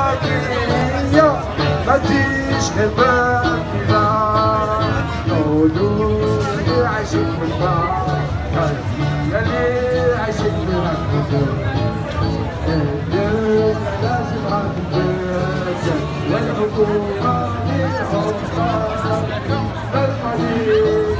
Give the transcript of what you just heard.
والاشتراكية ما تجيش غير بالكبار مولود عشق بالبار يا لي عشق بالكبار لازم غنبتك والحكومة بالحكومة بالمدينة